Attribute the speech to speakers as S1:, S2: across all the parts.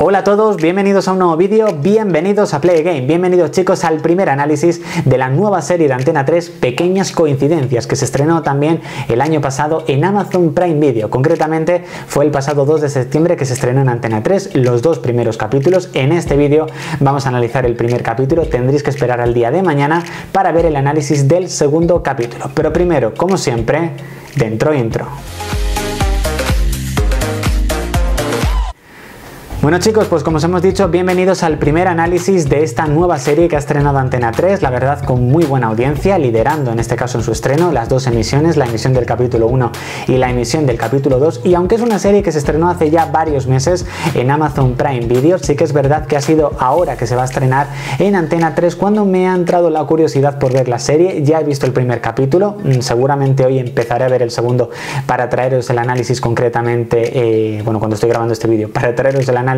S1: Hola a todos, bienvenidos a un nuevo vídeo, bienvenidos a Play Game, bienvenidos chicos al primer análisis de la nueva serie de Antena 3, Pequeñas Coincidencias, que se estrenó también el año pasado en Amazon Prime Video. Concretamente fue el pasado 2 de septiembre que se estrenó en Antena 3 los dos primeros capítulos. En este vídeo vamos a analizar el primer capítulo, tendréis que esperar al día de mañana para ver el análisis del segundo capítulo. Pero primero, como siempre, dentro intro. Bueno chicos, pues como os hemos dicho, bienvenidos al primer análisis de esta nueva serie que ha estrenado Antena 3, la verdad con muy buena audiencia, liderando en este caso en su estreno las dos emisiones, la emisión del capítulo 1 y la emisión del capítulo 2, y aunque es una serie que se estrenó hace ya varios meses en Amazon Prime Video, sí que es verdad que ha sido ahora que se va a estrenar en Antena 3 cuando me ha entrado la curiosidad por ver la serie, ya he visto el primer capítulo, mm, seguramente hoy empezaré a ver el segundo para traeros el análisis concretamente, eh, bueno cuando estoy grabando este vídeo, para traeros el análisis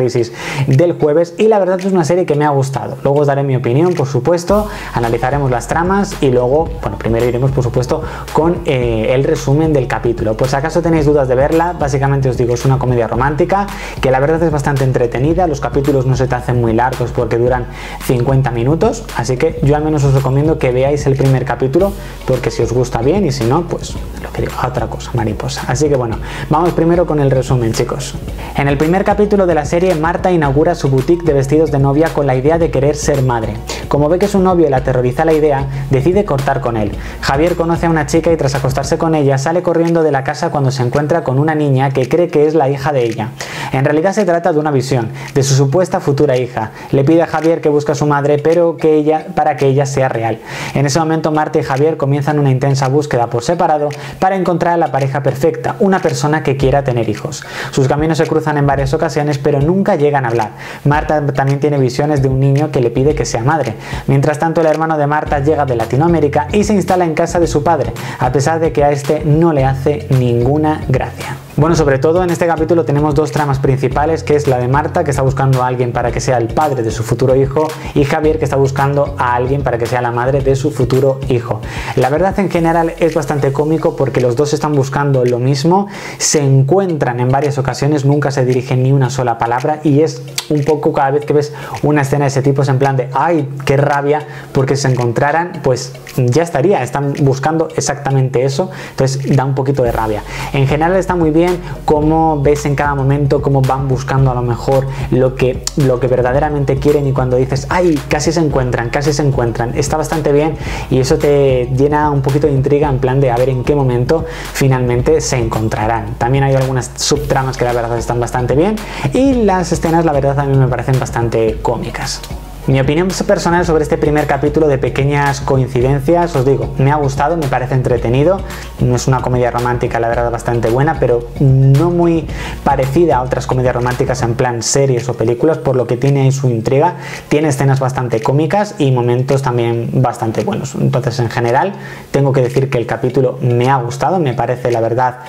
S1: del jueves y la verdad es una serie que me ha gustado. Luego os daré mi opinión, por supuesto, analizaremos las tramas y luego, bueno, primero iremos, por supuesto, con eh, el resumen del capítulo. Pues acaso tenéis dudas de verla, básicamente os digo, es una comedia romántica que la verdad es bastante entretenida, los capítulos no se te hacen muy largos porque duran 50 minutos, así que yo al menos os recomiendo que veáis el primer capítulo porque si os gusta bien y si no, pues lo que digo, otra cosa, mariposa. Así que bueno, vamos primero con el resumen, chicos. En el primer capítulo de la serie Marta inaugura su boutique de vestidos de novia con la idea de querer ser madre. Como ve que su novio le aterroriza la idea, decide cortar con él. Javier conoce a una chica y tras acostarse con ella sale corriendo de la casa cuando se encuentra con una niña que cree que es la hija de ella. En realidad se trata de una visión, de su supuesta futura hija. Le pide a Javier que busque a su madre, pero que ella, para que ella sea real. En ese momento Marta y Javier comienzan una intensa búsqueda por separado para encontrar a la pareja perfecta, una persona que quiera tener hijos. Sus caminos se cruzan en varias ocasiones, pero nunca llegan a hablar. Marta también tiene visiones de un niño que le pide que sea madre. Mientras tanto, el hermano de Marta llega de Latinoamérica y se instala en casa de su padre, a pesar de que a este no le hace ninguna gracia. Bueno, sobre todo en este capítulo tenemos dos tramas principales, que es la de Marta, que está buscando a alguien para que sea el padre de su futuro hijo, y Javier, que está buscando a alguien para que sea la madre de su futuro hijo. La verdad en general es bastante cómico porque los dos están buscando lo mismo, se encuentran en varias ocasiones, nunca se dirigen ni una sola palabra y es un poco cada vez que ves una escena de ese tipo es en plan de, ay, qué rabia, porque se encontraran, pues ya estaría, están buscando exactamente eso, entonces da un poquito de rabia. En general está muy bien cómo ves en cada momento, cómo van buscando a lo mejor lo que, lo que verdaderamente quieren y cuando dices, ay, casi se encuentran, casi se encuentran, está bastante bien y eso te llena un poquito de intriga en plan de a ver en qué momento finalmente se encontrarán. También hay algunas subtramas que la verdad están bastante bien y las escenas la verdad a mí me parecen bastante cómicas. Mi opinión personal sobre este primer capítulo de pequeñas coincidencias, os digo, me ha gustado, me parece entretenido, no es una comedia romántica la verdad bastante buena, pero no muy parecida a otras comedias románticas en plan series o películas, por lo que tiene su intriga, tiene escenas bastante cómicas y momentos también bastante buenos. Entonces en general tengo que decir que el capítulo me ha gustado, me parece la verdad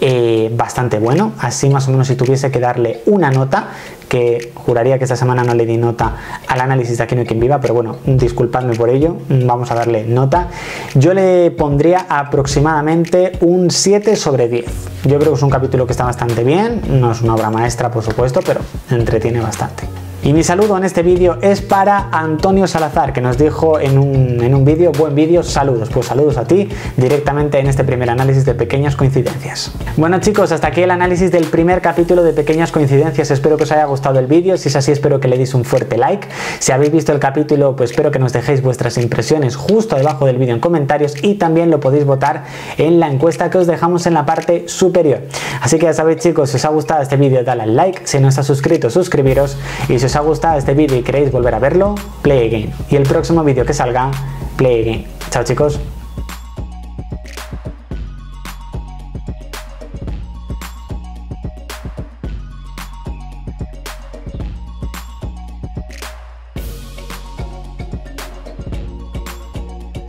S1: eh, bastante bueno, así más o menos si tuviese que darle una nota, que juraría que esta semana no le di nota al análisis de Aquí no hay quien viva, pero bueno, disculpadme por ello, vamos a darle nota. Yo le pondría aproximadamente un 7 sobre 10. Yo creo que es un capítulo que está bastante bien, no es una obra maestra por supuesto, pero entretiene bastante. Y mi saludo en este vídeo es para Antonio Salazar, que nos dijo en un, en un vídeo, buen vídeo, saludos. Pues saludos a ti directamente en este primer análisis de pequeñas coincidencias. Bueno chicos, hasta aquí el análisis del primer capítulo de pequeñas coincidencias. Espero que os haya gustado el vídeo. Si es así, espero que le deis un fuerte like. Si habéis visto el capítulo, pues espero que nos dejéis vuestras impresiones justo debajo del vídeo en comentarios y también lo podéis votar en la encuesta que os dejamos en la parte superior. Así que ya sabéis chicos, si os ha gustado este vídeo, dale al like. Si no estás suscrito, suscribiros. Y si os ha gustado este vídeo y queréis volver a verlo, play again. Y el próximo vídeo que salga, play again. Chao chicos.